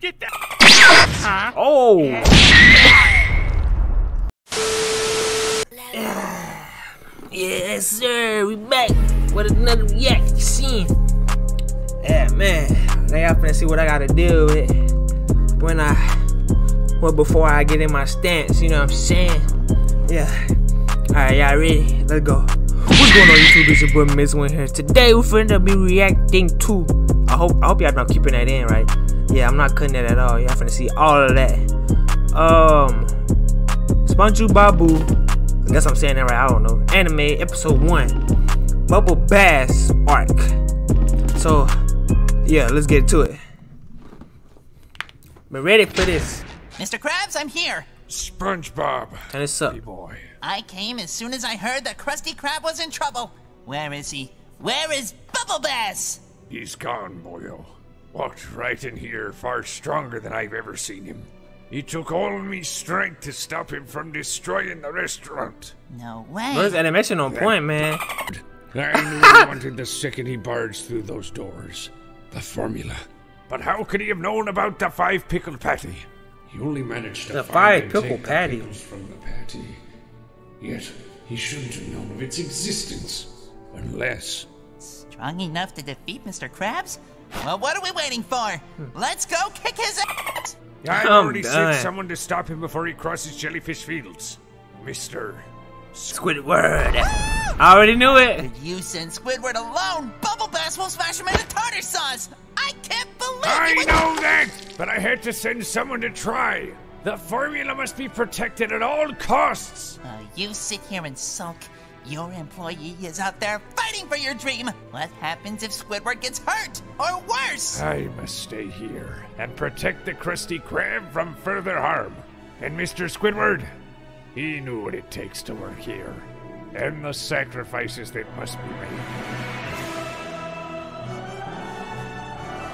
Get that. Huh? Oh. Yes, sir. We back with another reaction. Yeah, man. Now y'all finna see what I gotta deal with when I, well, before I get in my stance. You know what I'm saying? Yeah. All right, y'all ready? Let's go. What's going on, YouTube? It's your boy Mix Wind here. Today we're finna be reacting to. I hope I hope y'all not keeping that in, right? Yeah, I'm not cutting that at all. Y'all finna see all of that. Um, SpongeBob I guess I'm saying that right. I don't know. Anime episode one, Bubble Bass arc. So, yeah, let's get to it. Been ready for this. Mr. Krabs, I'm here. SpongeBob. Turn this up. Hey, boy. I came as soon as I heard that Krusty Krab was in trouble. Where is he? Where is Bubble Bass? He's gone, boyo. Walked right in here, far stronger than I've ever seen him. He took all me strength to stop him from destroying the restaurant. No way. Where's animation on point, man? I knew he wanted the second he barged through those doors. The formula. But how could he have known about the five pickled patty? He only managed to The five and pickle take the patty. pickles from the patty. Yet he shouldn't have known of its existence. Unless Strong enough to defeat Mr. Krabs? Well, what are we waiting for? Let's go kick his ass! I I'm already done. sent someone to stop him before he crosses jellyfish fields. Mister. Squidward. I already knew it. You send Squidward alone, Bubble Bass will smash him into tartar sauce! I can't believe I it! know that, but I had to send someone to try. The formula must be protected at all costs. Uh, you sit here and sulk. Your employee is out there fighting for your dream. What happens if Squidward gets hurt? Or worse? I must stay here and protect the Krusty Krab from further harm. And Mr. Squidward, he knew what it takes to work here, and the sacrifices that must be made.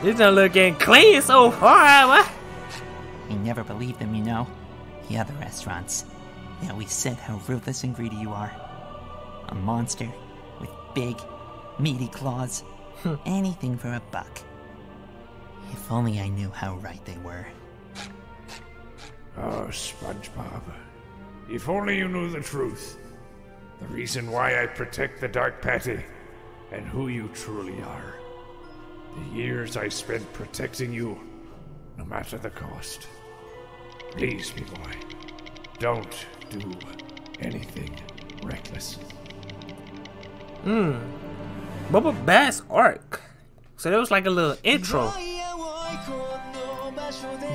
This not looking clean so far. What? He never believed them, you know. The other restaurants. They always said how ruthless and greedy you are. A monster with big, meaty claws. Hmm. Anything for a buck. If only I knew how right they were. Oh, SpongeBob. If only you knew the truth. The reason why I protect the Dark Patty, and who you truly are. The years I spent protecting you, no matter the cost. Please, me boy, don't do anything reckless. Mm. Bubble Bass arc. So there was like a little intro.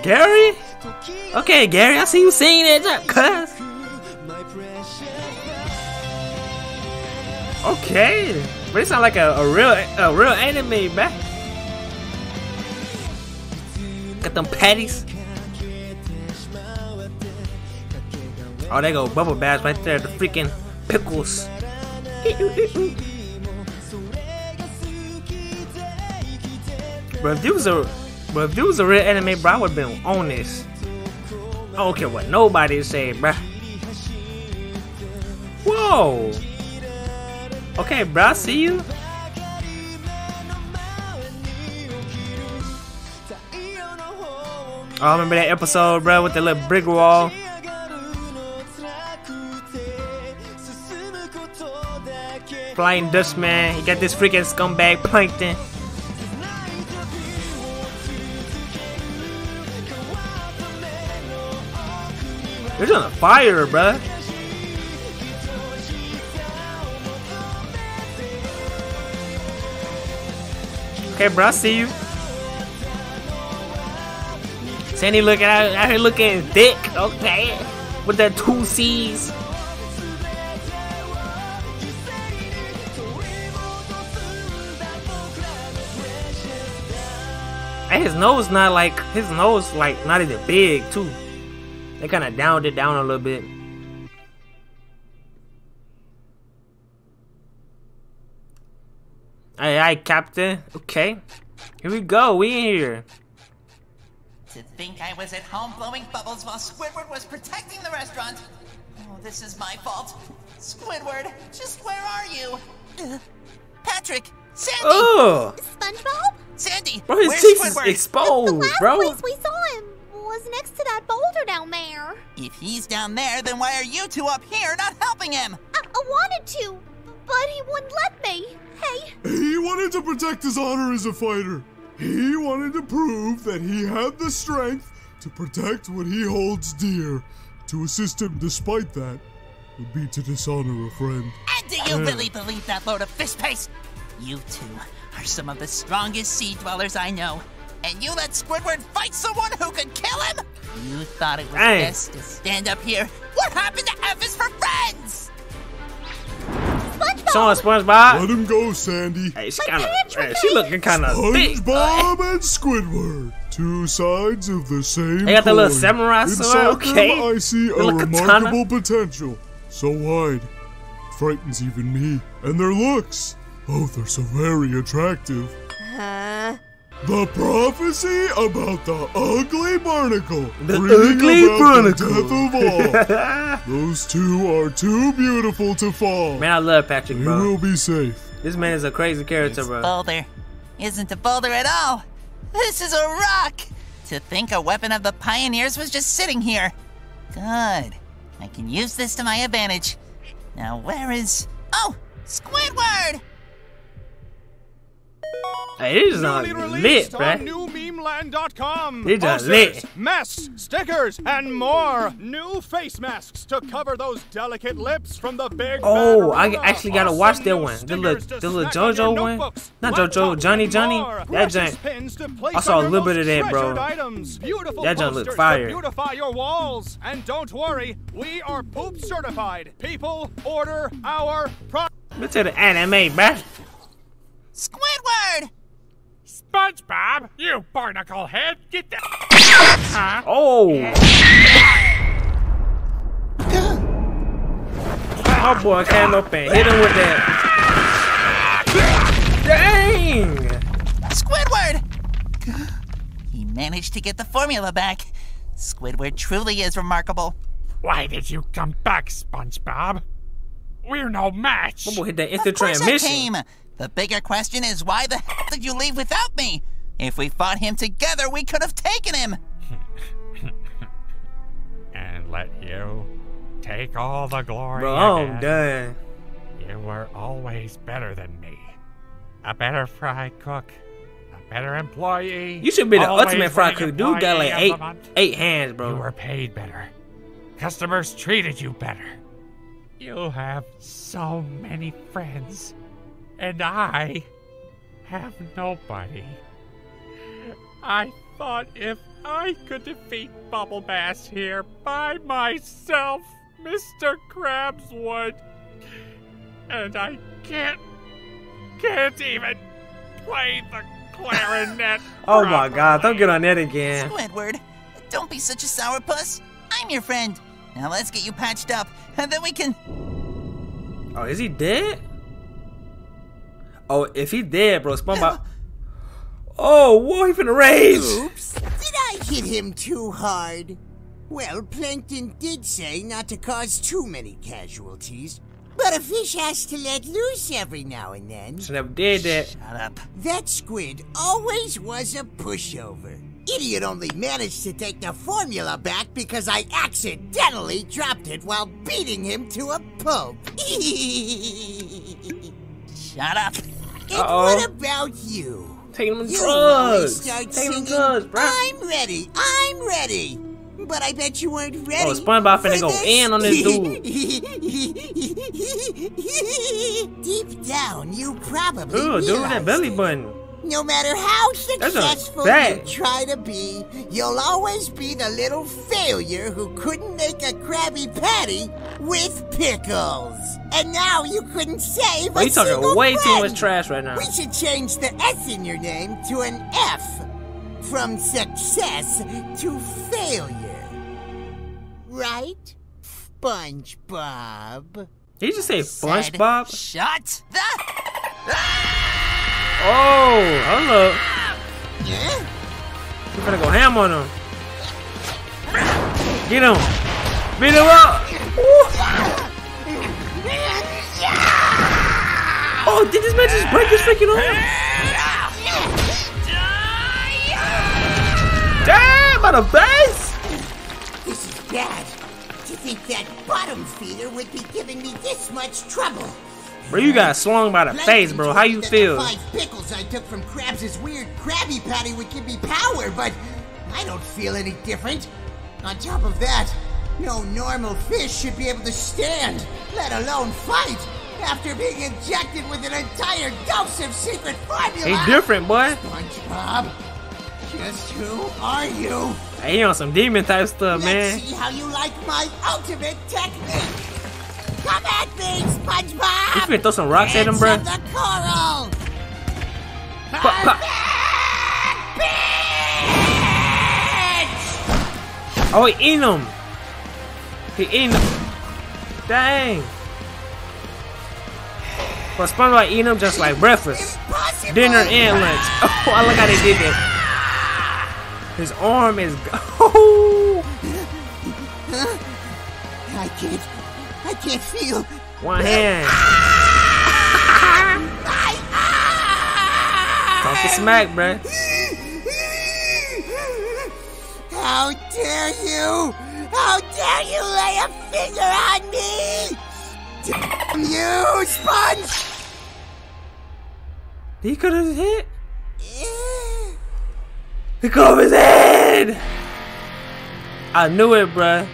Gary? Okay, Gary, I see you singing that, cuz. Okay, but it sound like a, a real a real anime, man. Got them patties. Oh, there go Bubble Bass right there. The freaking pickles. But if was a, but if was a real anime, bro, I would have been on this. I don't care what nobody say, bro. Whoa. Okay, bro, I see you. Oh, I remember that episode, bro, with the little brick wall. Flying Dutchman. He got this freaking scumbag plankton. They're on fire, bruh. Okay, bro, I see you. Sandy looking out, out here looking thick, okay, with the two C's. Nose not like his nose like not even big too. They kind of downed it down a little bit. Aye, aye, Captain. Okay. Here we go. We in here. To think I was at home blowing bubbles while Squidward was protecting the restaurant. Oh, this is my fault. Squidward, just where are you? Uh, Patrick! Sandy! Ugh. SpongeBob? Sandy! Bro, his where's cheeks is Squidward? the exposed, last bro. place we saw him was next to that boulder down there. If he's down there, then why are you two up here not helping him? I, I wanted to, but he wouldn't let me. Hey, He wanted to protect his honor as a fighter. He wanted to prove that he had the strength to protect what he holds dear. To assist him despite that would be to dishonor a friend. And do you really believe that load of fish paste? You two are some of the strongest sea dwellers I know. And you let Squidward fight someone who could kill him? You thought it was Dang. best to stand up here? What happened to F is for friends? SpongeBob! SpongeBob. Let him go, Sandy. Hey, she My kind of. were she looking kind of thick. SpongeBob and Squidward, two sides of the same. They got the little coin. samurai sword, Inside okay. them, I see a Little katana. remarkable potential. So wide, frightens even me. And their looks, oh, they're so very attractive. Huh? The prophecy about the ugly barnacle. The ugly about barnacle. The death of all. Those two are too beautiful to fall. Man, I love Patrick, we bro. will be safe. This man is a crazy character, bro. Boulder isn't a boulder at all. This is a rock. To think a weapon of the pioneers was just sitting here. Good. I can use this to my advantage. Now where is? Oh, Squidward! Hey, this not lit, bruh. on newmemeland.com. They just lit. masks, stickers, and more. New face masks to cover those delicate lips from the big. Oh, I actually gotta watch that one. The little- the little snack on your JoJo one? Not JoJo, Johnny Johnny. That Precious joint- pins to place I saw a little bit of that, bro. treasured Items. Beautiful That joint look posters fire. Beautify your walls. And don't worry, we are poop certified. People order our. Look to the anime, bruh. Squidward! SpongeBob, you barnacle head, get the. Oh. Oh boy came up and hit him with that. Dang! Squidward! He managed to get the formula back. Squidward truly is remarkable. Why did you come back, SpongeBob? We're no match. My boy hit that instant Of course I came. The bigger question is why the hell did you leave without me? If we fought him together, we could have taken him. And let you take all the glory. Bro, you I'm done. You were always better than me. A better fry cook. A better employee. You should be the ultimate fry cook. Dude got like eight eight hands, bro. You bro. were paid better. Customers treated you better. You have so many friends. And I have nobody. I thought if I could defeat Bubble Bass here by myself, Mr. Krabs would. And I can't, can't even play the clarinet. Oh my god, don't get on that again. Squidward, don't be such a sourpuss. I'm your friend. Now let's get you patched up, and then we can. Oh, is he dead? Oh, if he dead, bro, SpongeBob. Oh, whoa, he finna rage. Oops, did I hit him too hard? Well, Plankton did say not to cause too many casualties, but a fish has to let loose every now and then. Should never did that. Shut up. That squid always was a pushover. Idiot only managed to take the formula back because I accidentally dropped it while beating him to a pulp. Shut up. Uh-oh. what about you? Taking them You drugs. start Taking them drugs, bro. I'm ready, I'm ready. But I bet you weren't oh, ready. Oh, SpongeBob finna go in on this dude. Deep down, you probably Ooh, dude, that belly button. No matter how successful you try to be, you'll always be the little failure who couldn't make a Krabby Patty with pickles. And now you couldn't save Bro, a you talking single way too much trash right now. We should change the S in your name to an F. From success to failure. Right? SpongeBob. Did you just say SpongeBob? Shut the. Oh, up. Yeah? You finna go ham on him. Get him. Beat him up. Oh, did this man just break his freaking arm? Damn, by the base. This is bad. To think that bottom feeder would be giving me this much trouble. Bro, you got swung by the face, bro. How you feel? Five pickles I took from Krabs' weird Krabby Patty would give me power, but I don't feel any different. On top of that, no normal fish should be able to stand, let alone fight, after being injected with an entire dose of secret formula. He different, boy. SpongeBob, just who are you? Hey, he on some demon type stuff, Let's man. see how you like my ultimate technique. Come at me, SpongeBob! You finna throw some rocks at him, bruh? the coral! Pop, pop. Oh, he eating them. He eating them. Dang. But SpongeBob eating them just like breakfast, Impossible! dinner, and lunch. Oh, I look how they did that. His arm is. Oh, I can't. I can't feel. one hand. Ah! Ah! Talk your smack, bruh. How dare you! How dare you lay a finger on me! Damn you, Sponge! He could have hit. Yeah. He cut off his head. I knew it, bruh.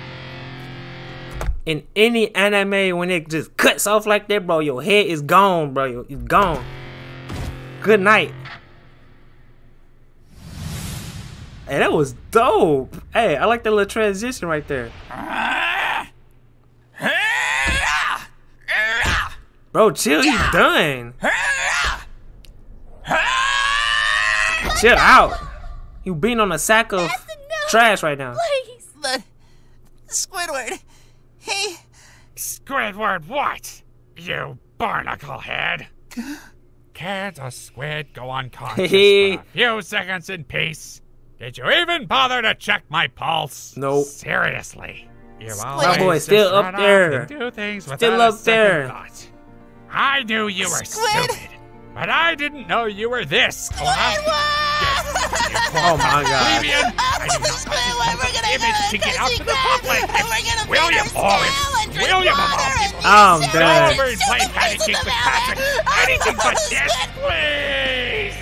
In any anime, when it just cuts off like that, bro, your head is gone, bro. It's gone. Good night. Hey, that was dope. Hey, I like that little transition right there. Bro, chill, he's done. Chill out. You beating on a sack of trash right now. Please. Squidward, he Squidward, what? You barnacle head. Can't a squid go unconscious for a few seconds in peace? Did you even bother to check my pulse? Nope. Seriously. You My always boy's just still up there. Do things Still up there. Thought. I knew you were Squid. stupid, but I didn't know you were this clever. Oh my god. Plebeian, I do not want this type of image to get out to the public. William, it's William of all people. I'm Go done. over patty cake with Patrick. Anything but this, please.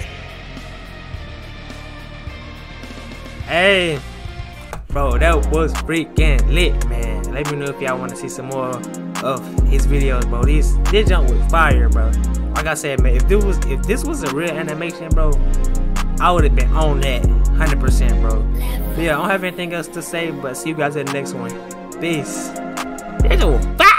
Hey, bro, that was freaking lit, man. Let me know if y'all want to see some more of his videos, bro. These this jump was fire, bro. Like I said, man, if this was if this was a real animation, bro, I would have been on that 100%, bro. But yeah, I don't have anything else to say, but see you guys in the next one. Peace. Fire.